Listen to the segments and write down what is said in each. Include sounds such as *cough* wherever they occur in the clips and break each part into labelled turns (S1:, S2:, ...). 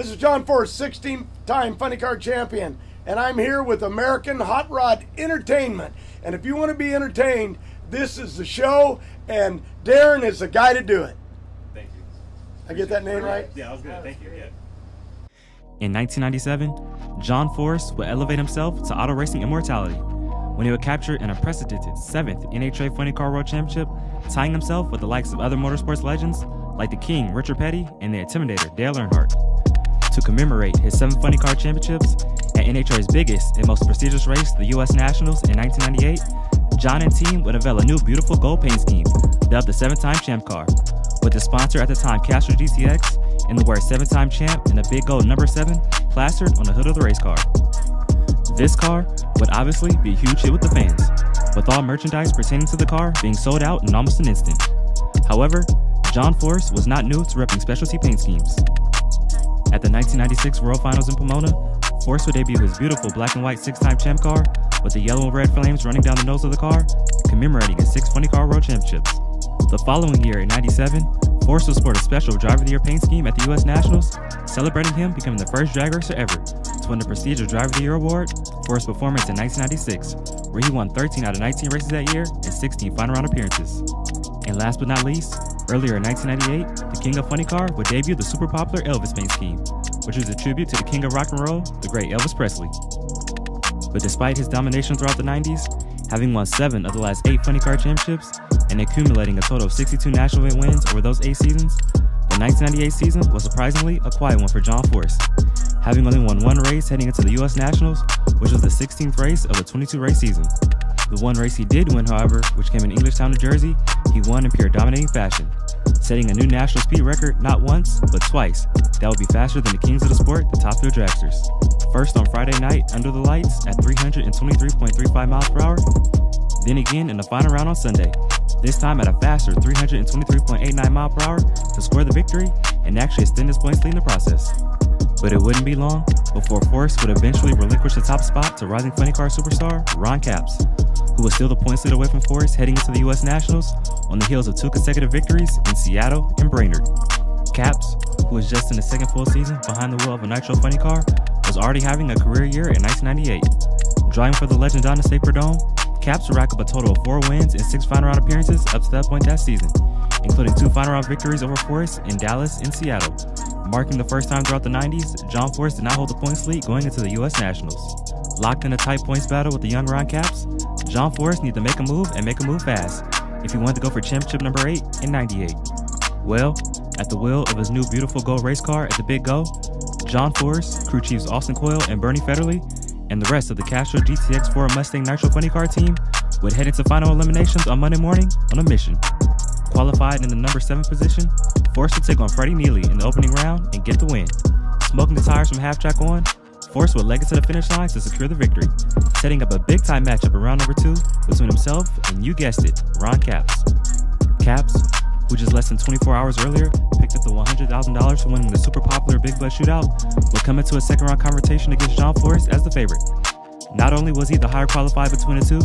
S1: This is John Force, 16 time funny car champion, and I'm here with American Hot Rod Entertainment. And if you want to be entertained, this is the show, and Darren is the guy to do it.
S2: Thank you.
S1: I get that name right?
S2: Yeah, I was good. Thank you. Yeah.
S3: In 1997, John Force would elevate himself to auto racing immortality when he would capture an unprecedented seventh NHRA Funny Car World Championship, tying himself with the likes of other motorsports legends like the King Richard Petty and the Intimidator Dale Earnhardt. To commemorate his seven Funny Car Championships at NHRA's biggest and most prestigious race, the U.S. Nationals in 1998, John and team would unveil a new beautiful gold paint scheme dubbed the seven-time champ car, with the sponsor at the time Castrol GTX and the word seven-time champ and a big gold number seven plastered on the hood of the race car. This car would obviously be a huge hit with the fans, with all merchandise pertaining to the car being sold out in almost an instant. However, John Force was not new to repping specialty paint schemes. At the 1996 World Finals in Pomona, Force would debut his beautiful black and white six-time champ car with the yellow and red flames running down the nose of the car, commemorating his six Funny Car World Championships. The following year, in 97, Force would sport a special Driver of the Year paint scheme at the U.S. Nationals, celebrating him becoming the first drag racer ever to win the prestigious Driver of the Year award for his performance in 1996, where he won 13 out of 19 races that year and 16 final round appearances. And last but not least, earlier in 1998, the King of Funny Car would debut the super popular Elvis paint scheme, which was a tribute to the King of Rock and Roll, the great Elvis Presley. But despite his domination throughout the 90s, having won seven of the last eight Funny Car Championships and accumulating a total of 62 national event wins over those eight seasons, the 1998 season was surprisingly a quiet one for John Force, having only won one race heading into the U.S. Nationals, which was the 16th race of a 22 race season. The one race he did win, however, which came in Englishtown, New Jersey, he won in pure dominating fashion, setting a new national speed record not once, but twice. That would be faster than the kings of the sport, the Top Fuel Dragsters. First on Friday night under the lights at 323.35 miles per hour, then again in the final round on Sunday, this time at a faster 323.89 mile per hour to score the victory and actually extend his points lead in the process. But it wouldn't be long before Force would eventually relinquish the top spot to rising funny car superstar Ron Capps, who was still the points lead away from Force heading into the U.S. Nationals on the heels of two consecutive victories in Seattle and Brainerd. Capps, who was just in his second full season behind the wheel of a Nitro funny car, was already having a career year in 1998. Driving for the legend Don Prudhomme, Capps would rack up a total of four wins and six final round appearances up to that point that season, including two final round victories over Force in Dallas and Seattle. Marking the first time throughout the 90s, John Force did not hold the points lead going into the U.S. Nationals. Locked in a tight points battle with the young Ron Capps, John Force needed to make a move and make a move fast if he wanted to go for championship number 8 in 98. Well, at the wheel of his new beautiful gold race car at the Big Go, John Force, crew chiefs Austin Coil and Bernie Fedderly, and the rest of the Castrol GTX Ford Mustang Nitro Funny Car team would head into final eliminations on Monday morning on a mission. Qualified in the number 7 position, Force would take on Freddie Neely in the opening round and get the win. Smoking the tires from half track on, Force would leg it to the finish line to secure the victory, setting up a big time matchup in round number 2 between himself and you guessed it, Ron Capps. Capps, who just less than 24 hours earlier picked up the $100,000 for winning the super popular Big Bud Shootout, would come into a second round confrontation against John Force as the favorite. Not only was he the higher qualified between the two,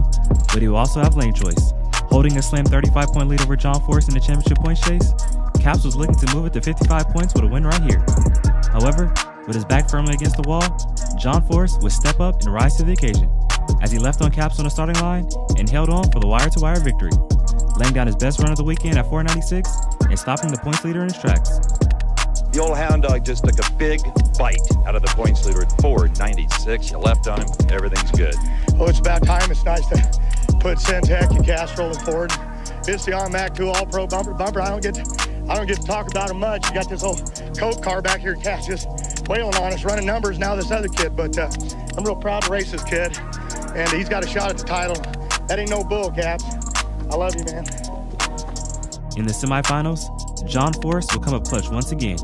S3: but he would also have lane choice. Holding a slim 35 point lead over John Force in the championship points chase, Capps was looking to move it to 55 points with a win right here. However, with his back firmly against the wall, John Force would step up and rise to the occasion as he left on Capps on the starting line and held on for the wire to wire victory, laying down his best run of the weekend at 496 and stopping the points leader in his tracks.
S4: The old hound dog just took a big bite out of the points leader at 496. You left on him, everything's good.
S1: Oh, it's about time. It's nice to put Syntec and Castrol and Ford. It's the RMAC 2 All Pro bumper bumper. I don't get I don't get to talk about him much. You got this old Coke car back here, Cass, just wailing on us, running numbers now, this other kid. But uh, I'm real proud to race this kid, and he's got a shot at the title. That ain't no bull, Capps. I love you, man.
S3: In the semifinals, John Force will come up clutch once again,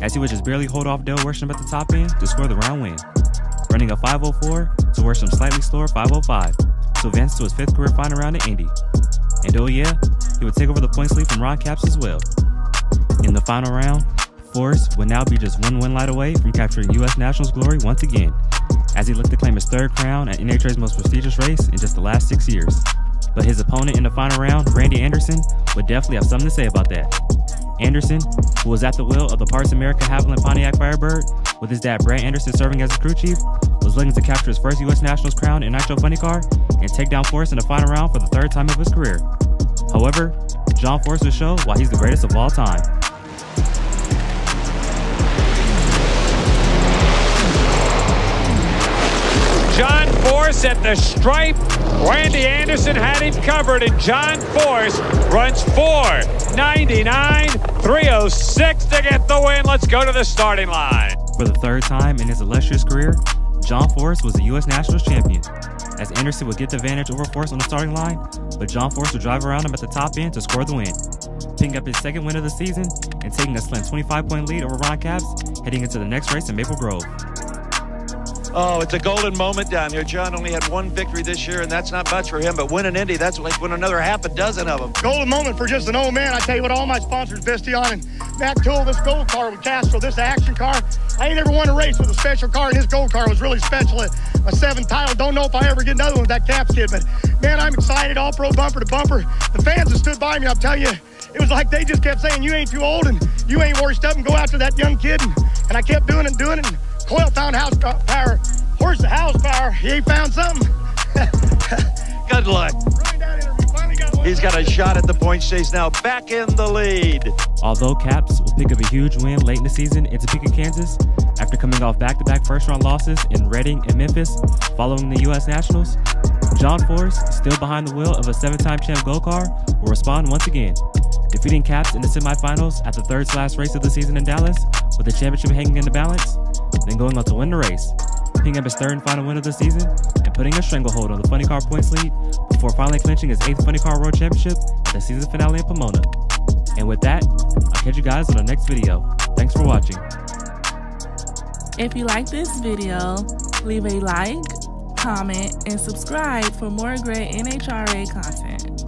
S3: as he would just barely hold off Del Worsham at the top end to score the round win, running a 504 to Worsham's slightly slower 505 advance to his fifth career final round at Indy. And oh yeah, he would take over the points lead from Ron Capps as well. In the final round, Force would now be just one win light away from capturing U.S. Nationals glory once again, as he looked to claim his third crown at NHRA's most prestigious race in just the last six years. But his opponent in the final round, Randy Anderson, would definitely have something to say about that. Anderson, who was at the wheel of the Parts America Haviland Pontiac Firebird, with his dad Brad Anderson serving as his crew chief, was looking to capture his first U.S. Nationals crown in Nitro Funny Car and take down Force in the final round for the third time of his career. However, John Force will show why he's the greatest of all time.
S2: John Force at the stripe. Randy Anderson had him covered, and John Force runs 499 306 to get the win. Let's go to the starting line.
S3: For the third time in his illustrious career, John Force was the U.S. Nationals champion, as Anderson would get the advantage over Force on the starting line, but John Force would drive around him at the top end to score the win, picking up his second win of the season and taking a slim 25 point lead over Ron Capps heading into the next race in Maple Grove.
S4: Oh, it's a golden moment down here. John only had one victory this year, and that's not much for him. But win winning Indy, that's like winning another half a dozen of them.
S1: Golden moment for just an old man. I tell you what, all my sponsors, Visteon and Mac Tool, this gold car with Castrol, this action car. I ain't ever won a race with a special car, and this gold car was really special. At my seventh title. Don't know if I ever get another one with that Capps kid, but man, I'm excited. All pro bumper to bumper. The fans that stood by me, I'll tell you, it was like they just kept saying, "You ain't too old, and you ain't washed up, and go after that young kid." And, and I kept doing it and doing it. And Coil found house power. Where's the house power? He found something. *laughs*
S4: Good luck. He's got a shot at the points chase now, back in the lead.
S3: Although Capps will pick up a huge win late in the season in Topeka, Kansas, after coming off back-to-back first-round losses in Reading and Memphis following the U.S. Nationals, John Force, still behind the wheel of a seven-time champ go car, will respond once again, defeating Capps in the semifinals at the third-last race of the season in Dallas, with the championship hanging in the balance, then going on to win the race, picking up his third and final win of the season, and putting a stranglehold on the Funny Car points lead before finally clinching his eighth Funny Car World Championship at the season finale in Pomona. And with that, I'll catch you guys on the next video. Thanks for watching.
S5: If you like this video, leave a like, comment, and subscribe for more great NHRA content.